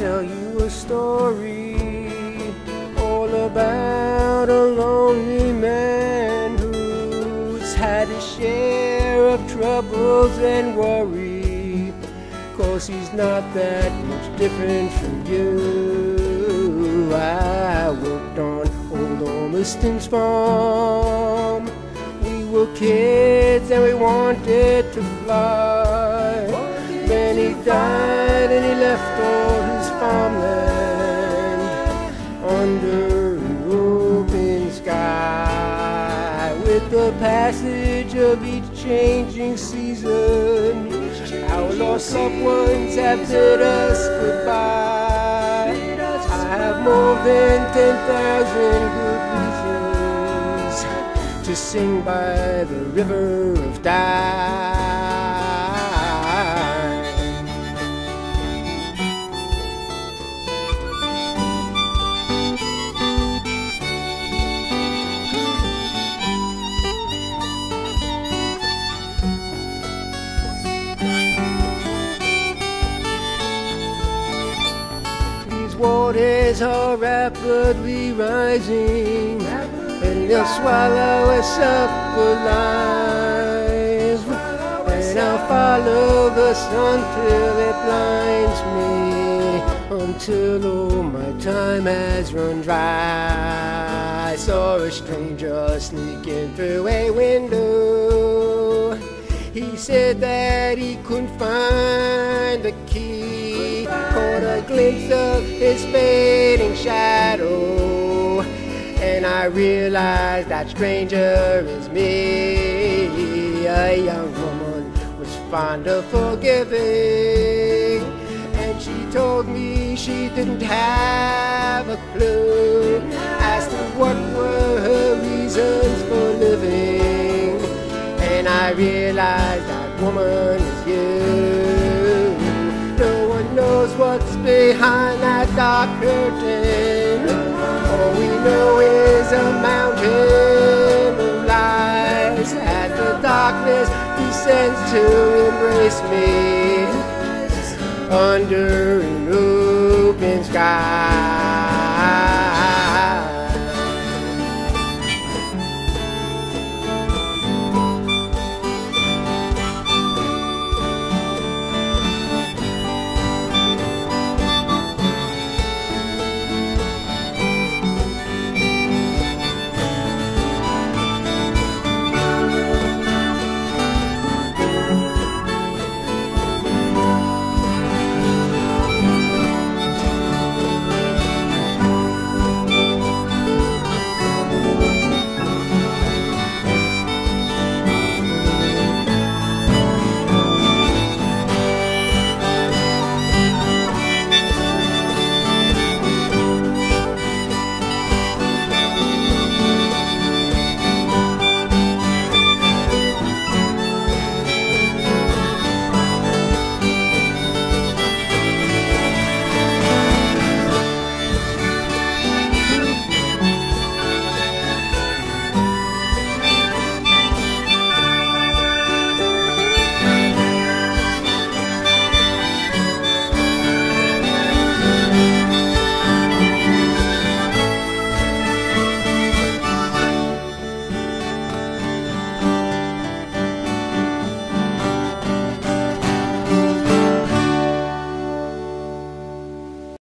tell you a story all about a lonely man who's had his share of troubles and worry. Cause he's not that much different from you. I worked on old Ormiston's farm. We were kids and we wanted to fly. Then he died and he left us farmland under an open sky. With the passage of each changing season, our lost loved ones have bid us goodbye. I have more than 10,000 good reasons to sing by the river of Dye. Waters are rapidly rising, and they'll swallow us up alive. And I'll follow the sun till it blinds me, until all my time has run dry. I saw a stranger sneaking through a window. He said that he couldn't find the key. Caught a glimpse of his fading shadow. And I realized that stranger is me. A young woman was fond of forgiving. And she told me she didn't have a clue as to what were her reasons for living. And I realized woman is you. No one knows what's behind that dark curtain. All we know is a mountain of lies as the darkness descends to embrace me under an open sky.